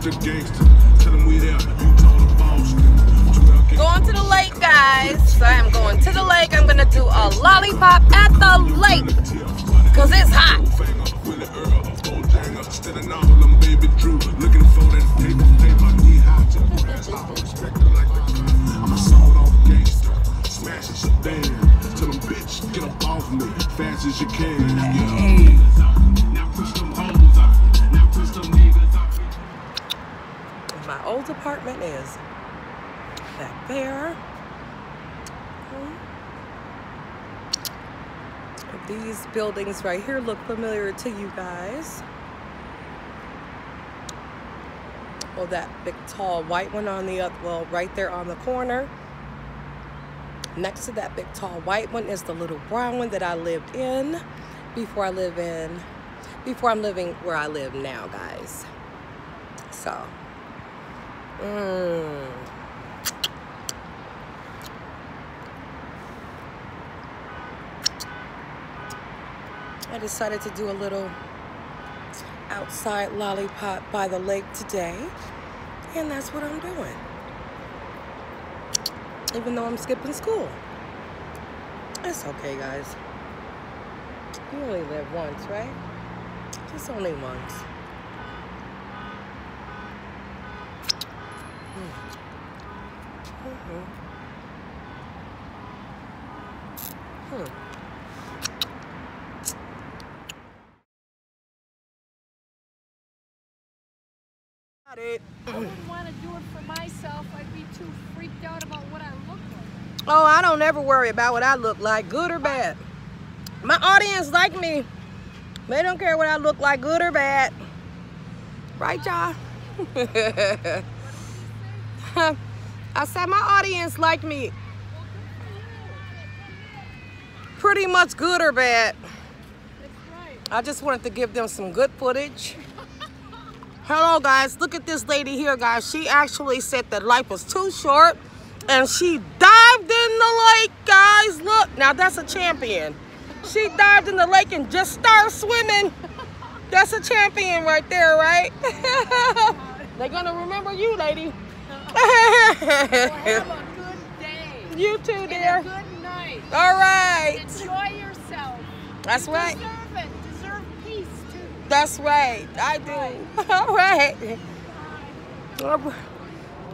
Going to the lake, guys. So I am going to the lake. I'm gonna do a lollipop at the lake. Cause it's hot. Tell them, bitch, get up off me fast as you can. Yeah. Old apartment is back there. Hmm. These buildings right here look familiar to you guys. Oh, that big tall white one on the other, well, right there on the corner. Next to that big tall white one is the little brown one that I lived in before I live in, before I'm living where I live now, guys. So, mm. I decided to do a little outside lollipop by the lake today, and that's what I'm doing. Even though I'm skipping school. It's okay, guys. You only live once, right? Just only once. Hmm. Got it. I wouldn't want to do it for myself. I'd be too freaked out about what I look like. Oh, I don't ever worry about what I look like, good or bad. My audience like me. They don't care what I look like, good or bad. Right, y'all? I said my audience like me. Pretty much good or bad. Right. I just wanted to give them some good footage. Hello guys, look at this lady here guys. She actually said that life was too short and she dived in the lake guys. Look, now that's a champion. She dived in the lake and just started swimming. That's a champion right there, right? They're gonna remember you, lady. Have a good day. you too, And dear. a good night. All right. Enjoy yourself. That's you right. Deserve it. Deserve peace too. That's right. I do. All right. Um,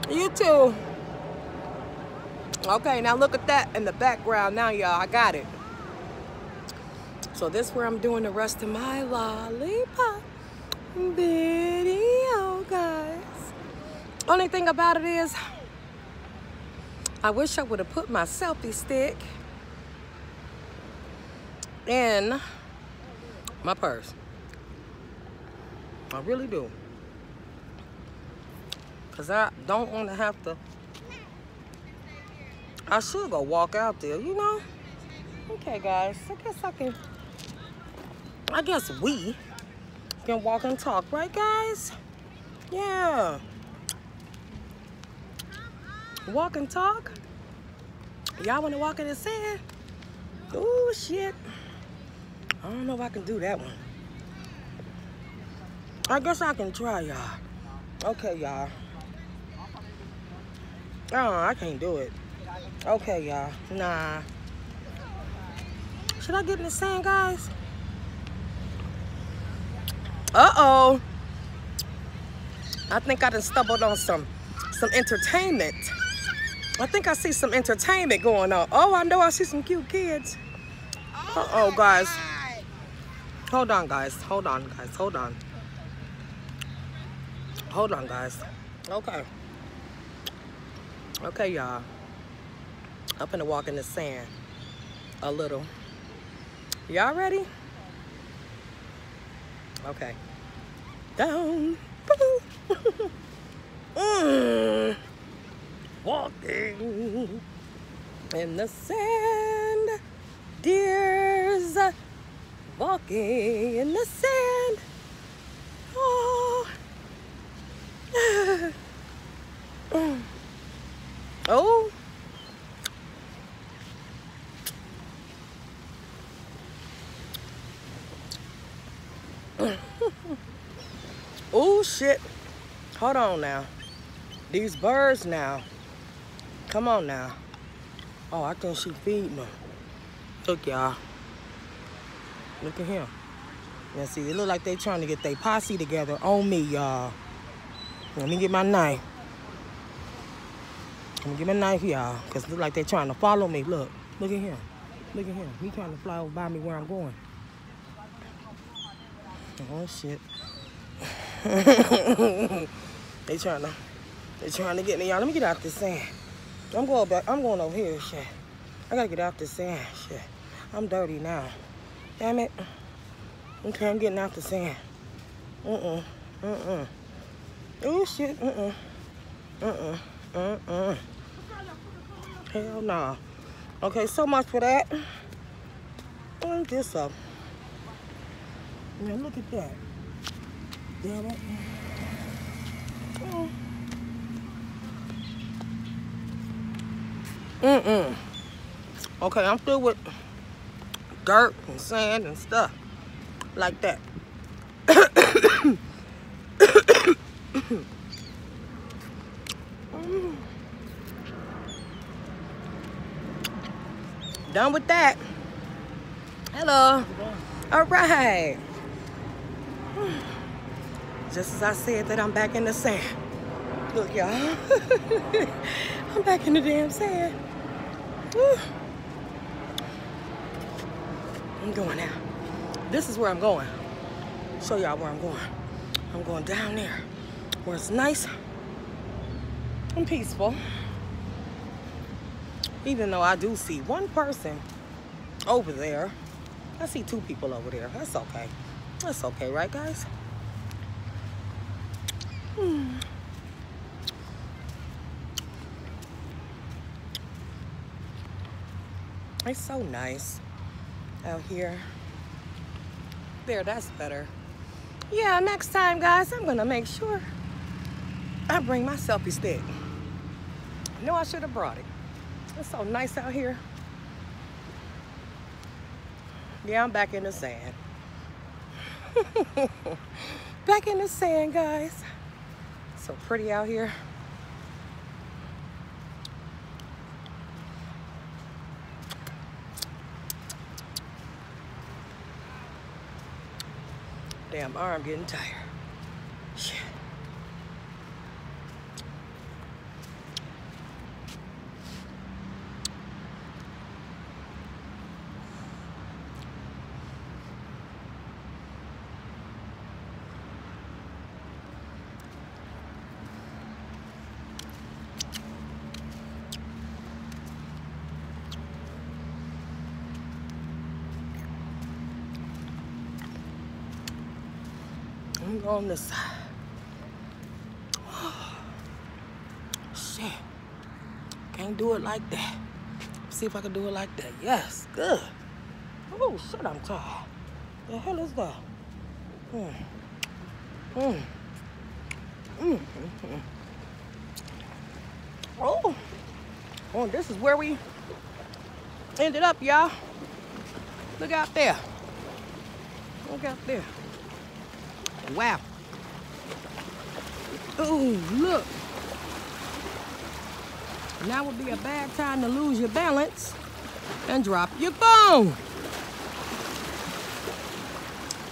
you too. Okay, now look at that in the background now, y'all. I got it. So this where I'm doing the rest of my lollipop video. Only thing about it is, I wish I would have put my selfie stick in my purse. I really do. Cause I don't want to have to. I should go walk out there, you know? Okay, guys. I guess I can. I guess we can walk and talk, right, guys? Yeah. Walk and talk. Y'all want to walk in the sand? Oh, shit. I don't know if I can do that one. I guess I can try, y'all. Okay, y'all. Oh, I can't do it. Okay, y'all. Nah. Should I get in the sand, guys? Uh-oh. I think I done stumbled on some some entertainment. I think I see some entertainment going on. Oh, I know I see some cute kids. Uh-oh, guys. Hold on, guys. Hold on, guys. Hold on. Hold on, guys. Okay. Okay, y'all. I'm gonna walk in the sand a little. Y'all ready? Okay. Down. mm walking in the sand. Deers walking in the sand. Oh. oh. oh shit. Hold on now. These birds now. Come on now. Oh, I think she feeding them. Look, y'all. Look at him. Now see, it look like they trying to get their posse together on me, y'all. Let me get my knife. Let me get my knife, y'all. Because it look like they trying to follow me. Look. Look at him. Look at him. He trying to fly over by me where I'm going. Oh, shit. they trying to, they trying to get me, y'all. Let me get out this sand. I'm going back. I'm going over here, shit. I gotta get out this sand, shit. I'm dirty now. Damn it. Okay, I'm getting out the sand. Uh-uh. Uh-uh. Oh, shit. Uh-uh. Uh-uh. Uh-uh. Hell no. Okay, so much for that. Look this up. Man, look at that. Damn it. Mm. Mm-mm. Okay, I'm through with dirt and sand and stuff like that. Done with that. Hello. All right. Just as I said that I'm back in the sand. Look, y'all. I'm back in the damn sand. Whew. I'm going now. This is where I'm going. Show y'all where I'm going. I'm going down there where it's nice and peaceful. Even though I do see one person over there. I see two people over there. That's okay. That's okay, right, guys? Hmm. It's so nice out here. There, that's better. Yeah, next time, guys, I'm gonna make sure I bring my selfie stick. I know I should have brought it. It's so nice out here. Yeah, I'm back in the sand. back in the sand, guys. So pretty out here. Damn arm getting tired. Shit. Going this side. Shit. Can't do it like that. See if I can do it like that. Yes, good. Oh, shit, I'm tired. The hell is that? Hmm. Hmm. Mm. Mm. Oh. Oh, this is where we ended up, y'all. Look out there. Look out there. Wow. Oh, look. Now would be a bad time to lose your balance and drop your phone.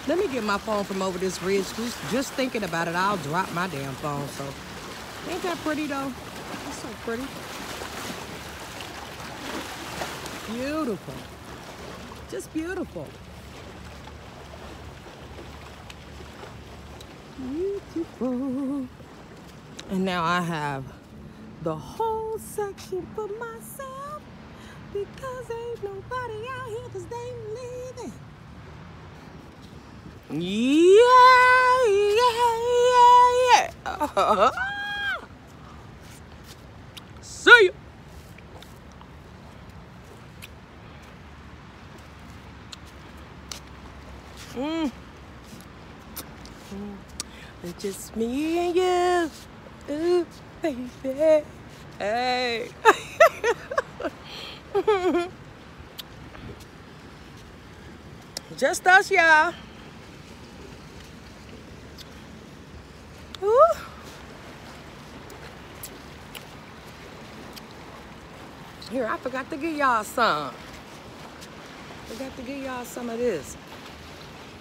Let me get my phone from over this ridge. Just, just thinking about it, I'll drop my damn phone. So, ain't that pretty though? It's so pretty. Beautiful. Just beautiful. Beautiful. And now I have the whole section for myself because ain't nobody out here because they leaving. Yeah, yeah, yeah, yeah. See ya. Mm. Mm. It's just me and you. Ooh, baby. Hey. just us, y'all. Woo. Here, I forgot to give y'all some. Forgot to give y'all some of this.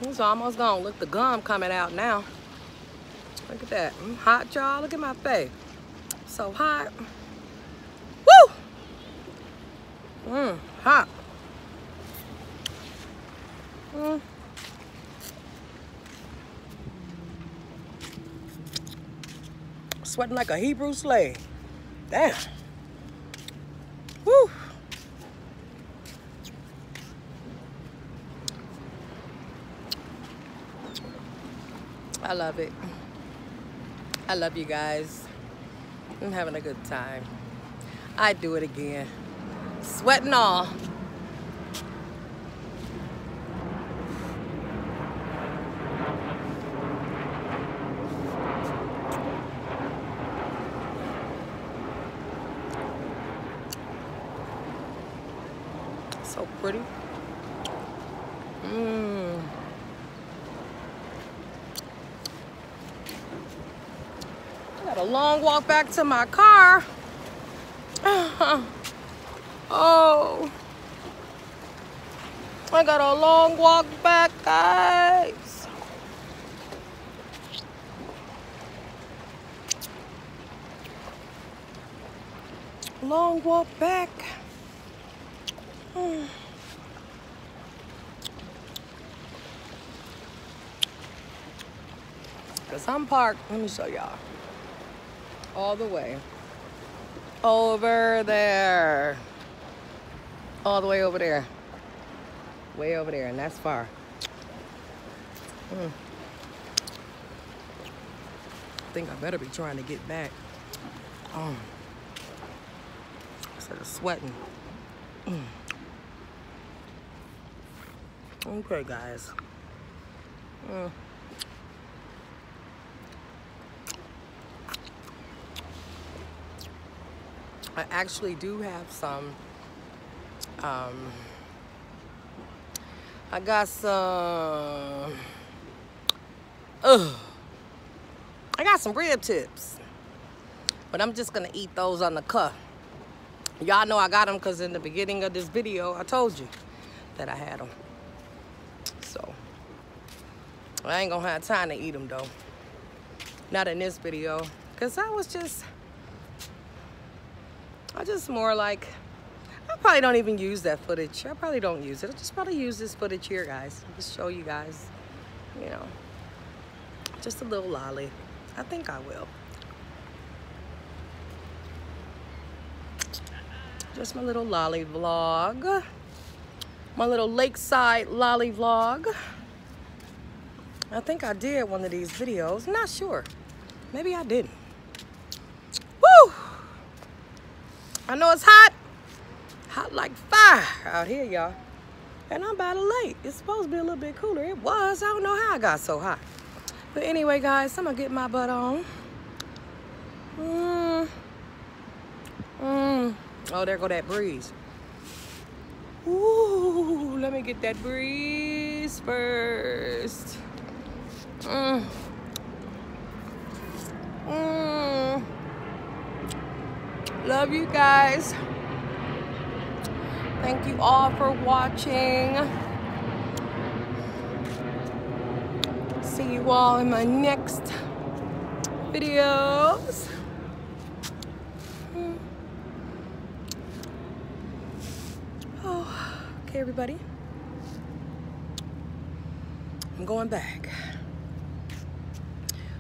It's almost gone. Look, the gum coming out now. Look at that. I'm hot, y'all. Look at my face. So hot. Woo! Mmm, hot. Mm. Sweating like a Hebrew slave. Damn. Woo! I love it. I love you guys. I'm having a good time. I do it again. Sweating all. So pretty. Mmm. I got a long walk back to my car. oh. I got a long walk back, guys. Long walk back. Cause I'm parked, let me show y'all. All the way. Over there. All the way over there. Way over there, and that's far. Hmm. I think I better be trying to get back. Um, instead of sweating. Mm. Okay, guys. Mm. I actually do have some. Um, I got some. Ugh. I got some rib tips, but I'm just gonna eat those on the cuff. Y'all know I got them because in the beginning of this video, I told you that I had them. So, I ain't gonna have time to eat them though. Not in this video, because I was just, I just more like, I probably don't even use that footage. I probably don't use it. I just probably use this footage here, guys. Just show you guys, you know, just a little lolly. I think I will. Just my little lolly vlog. My little lakeside lolly vlog. I think I did one of these videos. Not sure. Maybe I didn't. Woo! I know it's hot. Hot like fire out here, y'all. And I'm about to late. It's supposed to be a little bit cooler. It was. I don't know how I got so hot. But anyway, guys, I'm going to get my butt on. Mmm. Mmm. Oh, there go that breeze. Ooh, let me get that breeze first. Mm. Mm. Love you guys. Thank you all for watching. See you all in my next videos. Mm. Oh, okay, everybody. I'm going back.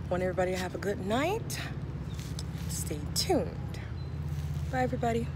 Want everybody to have a good night. Stay tuned. Bye, everybody.